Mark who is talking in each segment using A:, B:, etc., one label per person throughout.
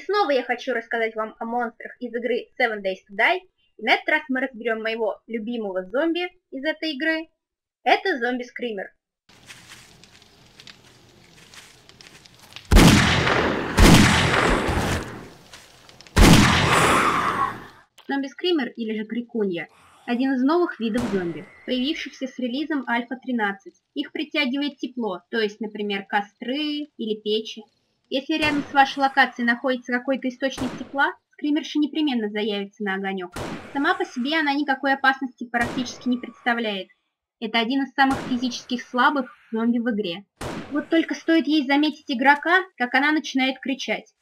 A: снова я хочу рассказать вам о монстрах из игры Seven Days to Die. И на этот раз мы разберем моего любимого зомби из этой игры. Это зомби-скример. Зомби-скример, или же крикунья, один из новых видов зомби, появившихся с релизом Альфа-13. Их притягивает тепло, то есть, например, костры или печи. Если рядом с вашей локацией находится какой-то источник тепла, скримерша непременно заявится на огонек. Сама по себе она никакой опасности практически не представляет. Это один из самых физических слабых зомби в игре. Вот только стоит ей заметить игрока, как она начинает кричать.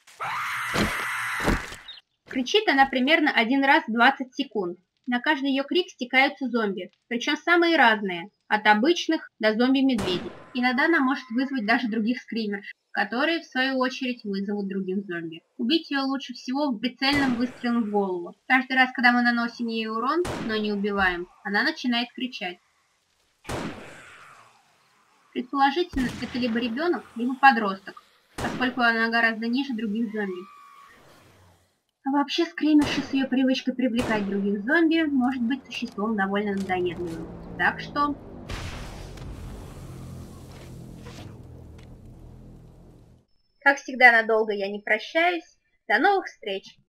A: Кричит она примерно один раз в 20 секунд. На каждый ее крик стекаются зомби, причем самые разные, от обычных до зомби-медведей. Иногда она может вызвать даже других скримерш, которые, в свою очередь, вызовут других зомби. Убить ее лучше всего прицельным выстрелом в голову. Каждый раз, когда мы наносим ей урон, но не убиваем, она начинает кричать. Предположительно, это либо ребенок, либо подросток, поскольку она гораздо ниже других зомби. А вообще, скримерша с ее привычкой привлекать других зомби может быть существом довольно надоедливым. Так что... Как всегда, надолго я не прощаюсь. До новых встреч!